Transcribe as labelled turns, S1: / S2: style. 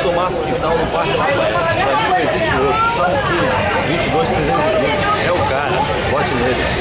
S1: Wilson Massa que tal no Parque Lafayette. Mas não existe outro. São 22, 320. É o cara. Bote nele.